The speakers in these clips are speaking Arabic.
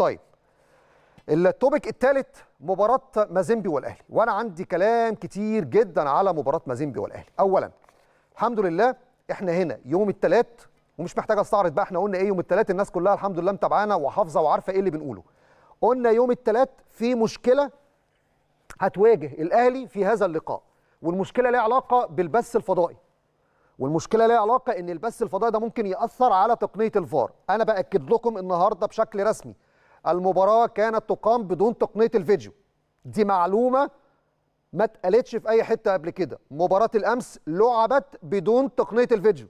طيب التوبيك الثالث مباراة مازيمبي والأهلي. وأنا عندي كلام كتير جدا على مباراة مازيمبي والأهلي. اولا الحمد لله إحنا هنا يوم الثلاث ومش محتاج أستعرض بقى إحنا قلنا إيه يوم الثلاث الناس كلها الحمد لله متابعانا وحافظة وعارفة إيه اللي بنقوله. قلنا يوم الثلاث في مشكلة هتواجه الأهلي في هذا اللقاء. والمشكلة ليها علاقة بالبث الفضائي. والمشكلة ليها علاقة إن البث الفضائي ده ممكن يأثر على تقنية الفار. أنا بأكد لكم النهارده بشكل رسمي المباراة كانت تقام بدون تقنية الفيديو. دي معلومة ما اتقالتش في أي حتة قبل كده. مباراة الأمس لعبت بدون تقنية الفيديو.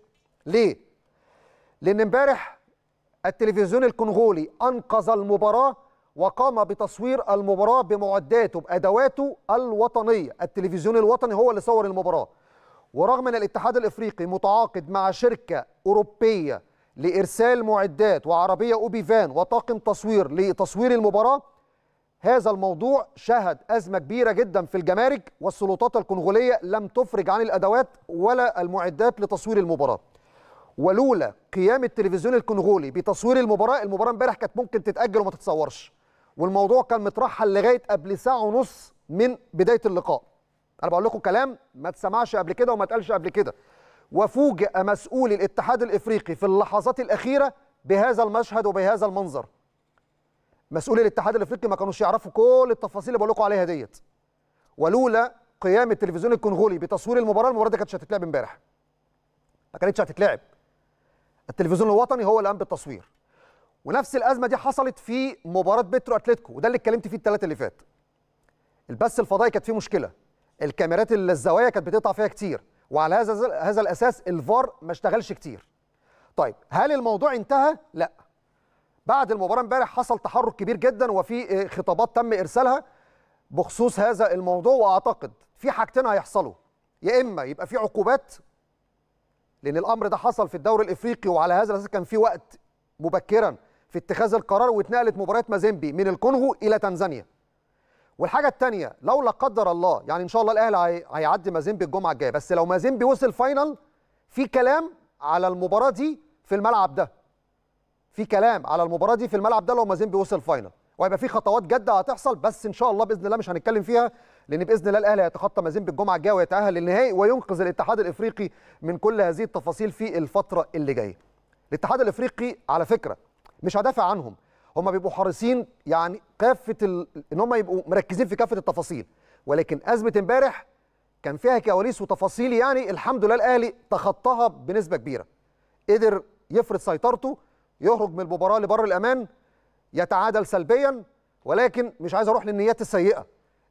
ليه؟ لأن امبارح التلفزيون الكونغولي أنقذ المباراة وقام بتصوير المباراة بمعداته بأدواته الوطنية. التلفزيون الوطني هو اللي صور المباراة. ورغم إن الاتحاد الإفريقي متعاقد مع شركة أوروبية لإرسال معدات وعربية اوبيفان وطاقم تصوير لتصوير المباراة. هذا الموضوع شهد أزمة كبيرة جدا في الجمارك والسلطات الكونغولية لم تفرج عن الأدوات ولا المعدات لتصوير المباراة. ولولا قيام التلفزيون الكونغولي بتصوير المباراة المباراة امبارح كانت ممكن تتأجل وما تتصورش. والموضوع كان مترحل لغاية قبل ساعة ونص من بداية اللقاء. أنا بقول لكم كلام ما اتسمعش قبل كده وما اتقالش قبل كده. وفوجئ مسؤول الاتحاد الإفريقي في اللحظات الأخيرة بهذا المشهد وبهذا المنظر. مسؤول الاتحاد الإفريقي ما كانوش يعرفوا كل التفاصيل اللي بقول لكم عليها ديت. ولولا قيام التلفزيون الكونغولي بتصوير المباراة المباراة دي كانتش هتتلعب امبارح. ما كانتش هتتلعب. التلفزيون الوطني هو اللي قام بالتصوير. ونفس الأزمة دي حصلت في مباراة بيترو أتلتيكو. وده اللي اتكلمت فيه الثلاثه اللي فات. البث الفضائي كانت فيه مشكلة. الكاميرات الزوايا كانت بتقطع فيها كتير. وعلى هذا هذا الأساس الفار ما اشتغلش كتير. طيب هل الموضوع انتهى؟ لا. بعد المباراة امبارح حصل تحرك كبير جدا وفي خطابات تم إرسالها بخصوص هذا الموضوع وأعتقد في حاجتين هيحصلوا. يا إما يبقى في عقوبات لأن الأمر ده حصل في الدوري الإفريقي وعلى هذا الأساس كان في وقت مبكرا في اتخاذ القرار واتنقلت مباراة مازيمبي من الكونغو إلى تنزانيا. والحاجة الثانية لو لا قدر الله يعني إن شاء الله الأهلي هيعدي مازيمبي الجمعة الجاية بس لو مازيمبي وصل final في كلام على المباراة دي في الملعب ده. في كلام على المباراة دي في الملعب ده لو مازيمبي وصل final وهيبقى في خطوات جاده هتحصل بس إن شاء الله بإذن الله مش هنتكلم فيها لأن بإذن الله الأهلي هيتخطى مازيمبي الجمعة الجاية ويتأهل للنهائي وينقذ الاتحاد الإفريقي من كل هذه التفاصيل في الفترة اللي جاية. الاتحاد الإفريقي على فكرة مش هدافع عنهم. هم بيبقوا حريصين يعني كافة ال... إن هم يبقوا مركزين في كافة التفاصيل. ولكن أزمة امبارح كان فيها كواليس وتفاصيل يعني الحمد لله الأهلي تخطاها بنسبة كبيرة. قدر يفرض سيطرته يخرج من المباراة لبر الأمان يتعادل سلبيا ولكن مش عايز أروح للنيات السيئة.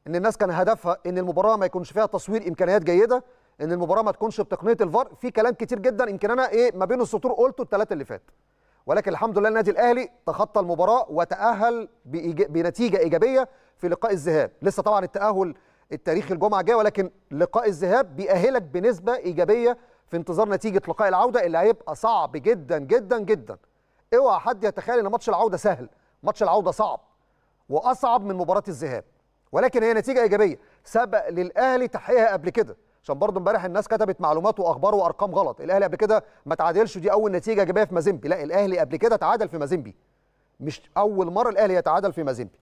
إن الناس كان هدفها إن المباراة ما يكونش فيها تصوير إمكانيات جيدة إن المباراة ما تكونش بتقنية الفار. في كلام كتير جدا يمكن أنا إيه ما بين السطور قلته الثلاثه اللي فات. ولكن الحمد لله النادي الأهلي تخطى المباراة وتأهل. بنتيجة إيجابية في لقاء الذهاب. لسه طبعا التأهل التاريخي الجمعة الجاية ولكن لقاء الذهاب بيأهلك بنسبة إيجابية في انتظار نتيجة لقاء العودة اللي هيبقى صعب جدا جدا جدا. اوعى حد يتخيل إن ماتش العودة سهل. ماتش العودة صعب وأصعب من مباراة الذهاب. ولكن هي نتيجة إيجابية. سبق للأهلي تحقيقها قبل كده. عشان برضه امبارح الناس كتبت معلومات وأخبار وأرقام غلط. الأهلي قبل كده ما تعادلش دي أول نتيجة إيجابية في مازيمبي. لا الأهلي قبل كده تعادل في مازيمبي. مش أول مرة الأهلي يتعادل في مازيمبي.